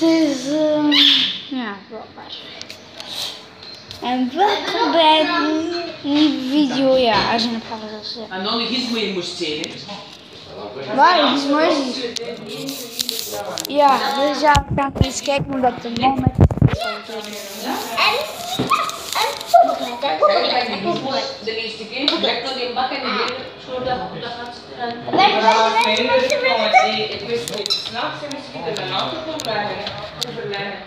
Het is, ehm ja. En welkom bij een nieuwe video. Ja, er zijn een paar video's. ja. En dan moet je moest zijn. Waar, het is mooi. Ja, dus ja, we gaan eens kijken hoe dat de man met Kijk, kijk, die boel, de eerste keer, direct naar die bak en die hele schoot dat dat Ja, mijn die- ik wist niet, s'nachts en misschien de nacht te verleggen, te verleggen.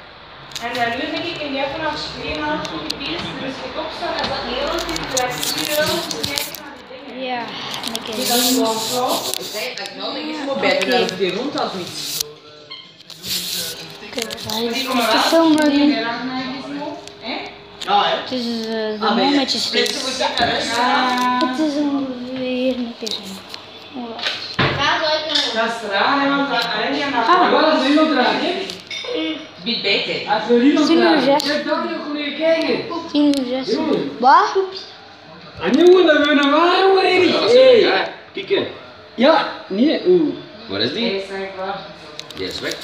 En dan nu denk ik in die vanaf 2,5 uur bezig, dus ik opstaan en dat heel de tijd direct 4 euro te kijken naar die dingen. Ja, ik Die dat heb gewoon flauw. Ik zei, ik nou nog iets moet bij doen, dan die rond als iets. Die komen te wel, filmen. die gaan naar die smoke, hè? Ja, hè. Het is eh, de Ah, naar huis. Het is ongeveer een keer zo. Alright. Dat is raar, hè, want dat Arenja naar Ah. Wat is er nog eraan? Bied beter. Als we hier nog Tien uur zes. 10 uur 6. Jongen. Wat? En jongen, dat we een waar hoor. Ja, nee. Oeh. Waar is die? Nee. Die is weg.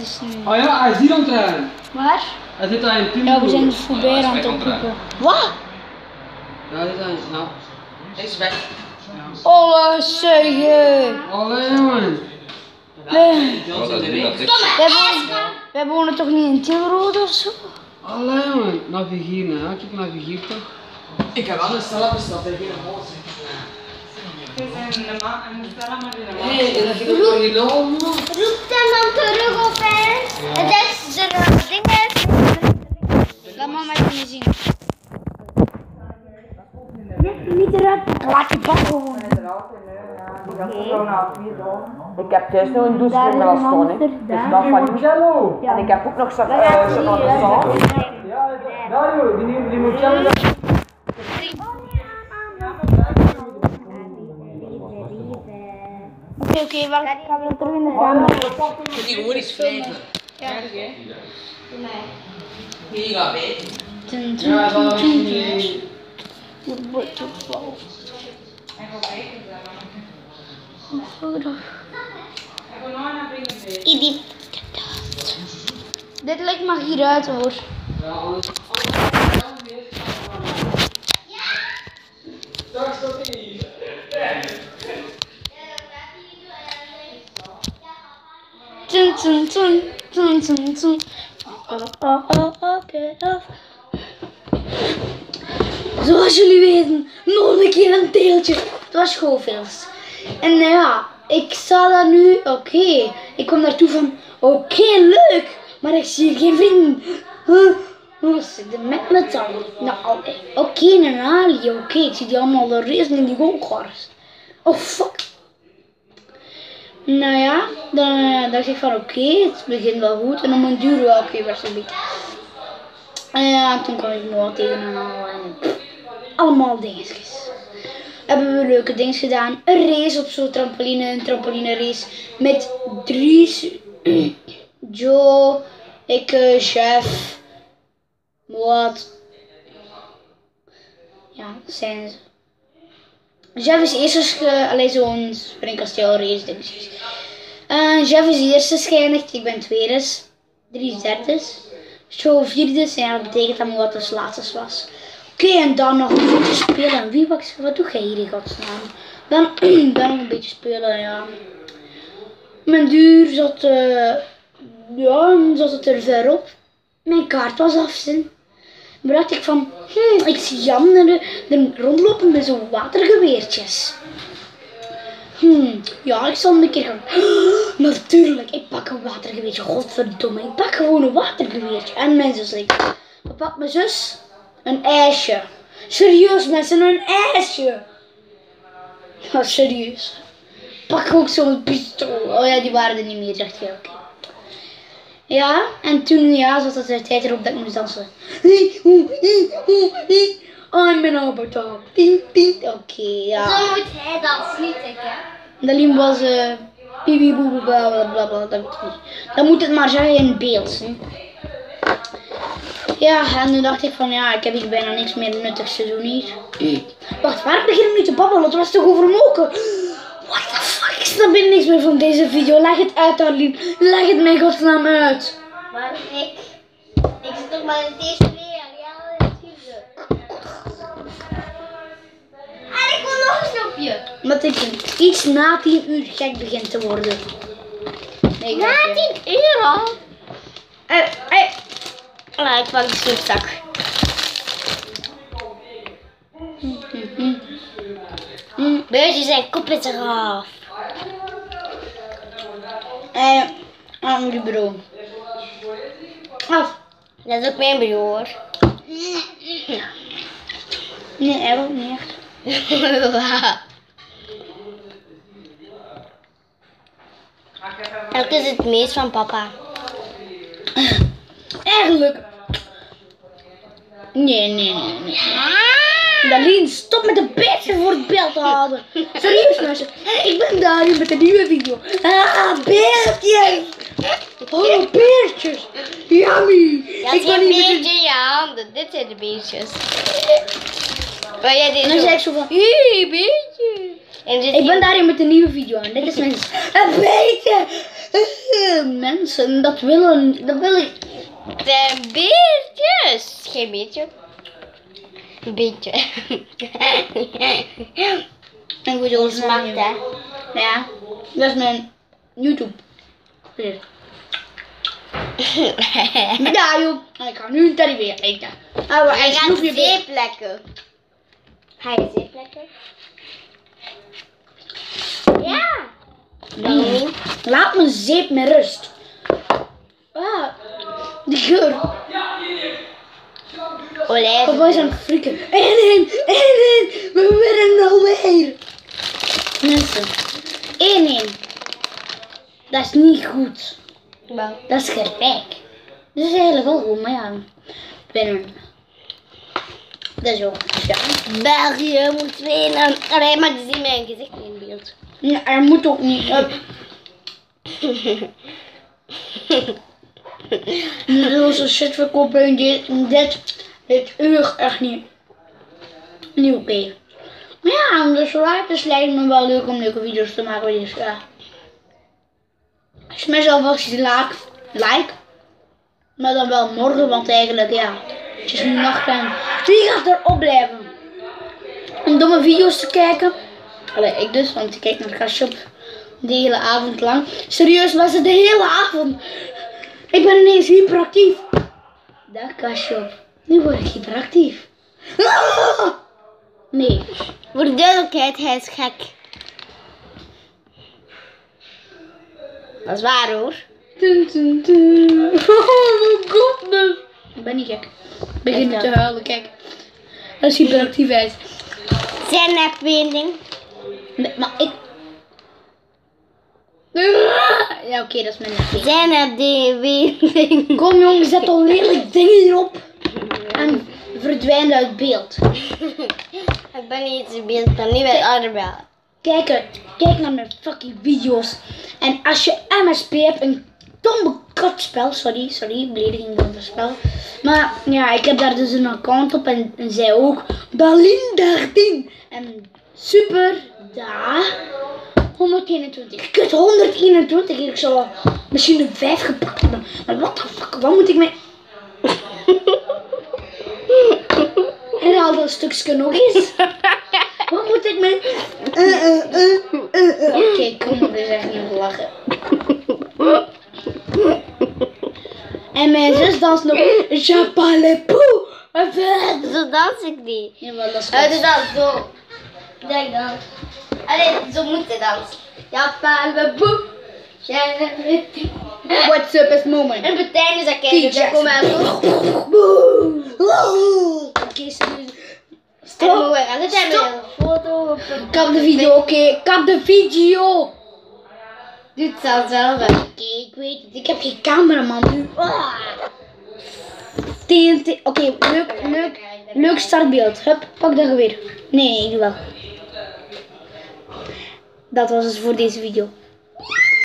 Is niet. Oh ja, hij is hier aan het rijden. Waar? Hij zit daar in Tim. Ja, we zijn voorbij aan het oproepen. Wat? Ja, hij daar. Ja. Hij is weg. Oh, zeggen. Allee, jongen. Nee. Jans in dat de is week. dat ik. Wij wonen, toch niet in Tilrode of zo? Allee, jongen. Navigeren, ja. Kijk, navigeer toch. Ik heb wel een stel besteld, er maar in een Hé, dat is toch original, man. Roep hem dan terug op hè. Het is er dingen. Laat mama het niet zien. Niet eruit. Laat je bak gewoon. Ik heb thuis nog een douche wel staan. Dus dat van u. Cello. En ik heb ook nog zo'n Ja, uh, zie je, van de ja. zaal. Ja, ja, joh. Die. Oké, oké, wacht. Ik ga weer terug in de kamer. Moet die gewoon eens wrijven. Ja. Hier gaat Ja, dat is niet. Het wordt te Idi. Dit lijkt maar hieruit hoor. Tun, tun, tun, tun, tun, tun. Oh, oh, oh, oké. Zoals jullie weten, nog een keer een deeltje. Het was schoolfilms. En nou ja, ik sta daar nu, oké. Ik kom daartoe van, oké, leuk. Maar ik zie geen vrienden. Huh? Hoe zit het met me dan? Nou, oké, een Ali, oké. Ik zie die allemaal de racen in die go-karts. Oh, fuck. Nou ja, dan eh, dacht ik van oké, het begint wel goed. En dan mijn duur wel oké, was een beetje. En ja, toen kwam ik Noah tegen en al. En allemaal dingetjes. Hebben we leuke dingen gedaan. Een race op zo'n trampoline, een trampoline race. Met Dries, Joe, ik, eh, chef, wat. Ja, zijn ze. Jeff is eerst eens ge- alleen zo'n springkasteel race dingetjes. Eh, Jeff is eerste schijnig, ik ben tweede, drie derde, Joe vierde, en dat betekent dat wat dus laatste was. Oké, en dan nog een beetje spelen. En wie was, wat doe jij hier in godsnaam? Dan, dan nog een beetje spelen, ja. Mijn duur zat, eh, ja, zat het er ver op. Mijn kaart was af, zin. Maar dacht ik van, hm, ik zie Jan er, rondlopen met zo'n watergeweertjes. Hm, ja, ik zal een keer gaan. natuurlijk, ik pak een watergeweertje. Godverdomme, ik pak gewoon een watergeweertje. En mijn zus zegt, wat mijn zus? Een ijsje. Serieus mensen, een ijsje. Ja, serieus. Pak ook zo'n pistool. Oh ja, die waren er niet meer, zegt hij. Oké. Ja, en toen ja, zat het er tijd erop dat ik moest dansen. I'm an avatar. Oké, ja. Zo moet hij dansen, niet ik hè. Was eh boe bla bla bla. Dat, moet niet. Dan moet het maar zeggen in beeld. Hè. Ja, en toen dacht ik van ja, ik heb hier bijna niks meer nuttigs te doen hier. Wacht, waarom begin ik nu te babbelen? Het was toch over moken? What the fuck? Ik snap er niks meer van deze video. Leg het uit, Darlene. Leg het mij godsnaam uit. Maar ik, ik zit toch maar in het eerste leerjaar. Ja. En ik wil nog een snoepje. Omdat ik iets na 10 uur gek begint te worden. Nee, Na grapje. 10 uur al. Eh, eh. Nou, ik pak de snoepzak. Beurtjes zijn kop is eraf. Aan mijn bureau. Af. Dat is ook mijn bureau hoor. Nee, er ook niet echt. Elke is het meest van papa. Eigenlijk. Nee, nee, nee, nee. Dalien, stop met de beestjes voor het beeld te halen. Serieus mensen, ik ben daar nu met een nieuwe video. Ah, beestjes. Oh, beestjes. Yummy. Ik ben een niet met beetje in je handen. Dit zijn de beestjes. Oh ja, dit En dan zei ik zo van, Hé. En dit ik ben daar hier met een nieuwe video en dit is mijn een beetje. Mensen, dat willen, dat wil ik. De beestjes. Geen beetje. Een beetje. Ik moet zo Smaakt hè. Ja, dat is mijn YouTube. Ja joh, ik ga nu een teddybeer eten. Oh, Hij gaat lekker. Hij is zeep lekker. Ja. Nee. Laat mijn zeep met rust. Ah, de geur. Olijven. Papa is aan het frikken. En in, en in, we winnen alweer. Mensen, 1-1. Dat is niet goed. Wel. Dat is gelijk. Dat is eigenlijk wel goed, maar ja. Winnen. Dat is ook ja. België moet winnen. Allee, maar je ziet mijn gezicht niet in beeld. ja. Er moet ook niet. Up. Onze shit verkopen in dit, dit, uur echt niet. Niet oké. Maar ja, dus het is lijkt me wel leuk om leuke video's te maken. Dus ja. Smash alvast die like, like. Maar dan wel morgen, want eigenlijk ja. Het is nu nacht en wie gaat erop blijven? Om domme video's te kijken. Allee, ik dus, want ik kijk naar Kashop de hele avond lang. Serieus, was het de hele avond. Ik ben ineens hyperactief. Dag Kashop. Nu word ik hyperactief. Nee. Voor de duidelijkheid, hij is gek. Dat is waar hoor. Dun, dun, dun. Oh mijn god. Ik ben niet gek. Ik begin te huilen, kijk. Dat is hyperactiefheid. Zijn nepwinding. Nee, maar ik... Ja, oké, dat is mijn idee. Zijn nepwinding. Kom jongen, zet al lelijk ding hierop. En verdwijn uit beeld. Ik ben niet in beeld, ik ben niet bij Arbel. Kijk, er- kijk naar mijn fucking video's. En als je MSP hebt, een dom spel. Sorry, sorry, belediging van het spel. Maar ja, ik heb daar dus een account op en, en zij ook. Dalin 13. En super, daar. 121. Kut, 121. Ik zou wel misschien een 5 gepakt hebben. Maar wat de fuck, wat moet ik mee... Herhaal dat stukje nog eens. Wat moet ik met... Eh, eh, eh. Oké, kom op, dit is echt niet om te lachen. En mijn zus danst nog... Je parle. Enfin. Zo dans ik niet. Jawel, dat is Het goed. is zo. Denk dan. Allee, zo moet je dansen. Ja, pa, we boe. What's up is moment. En meteen is dat kijken. Dan komen we zo. Boe. Oké, Stop. een foto Kap de video, oké. Kap de video. Doe het zelf zelf. Oké, ik weet het. Ik heb geen cameraman nu. TNT. Oké, leuk, leuk, leuk startbeeld. Hup, pak dat geweer. Nee, ik wel dat was het voor deze video.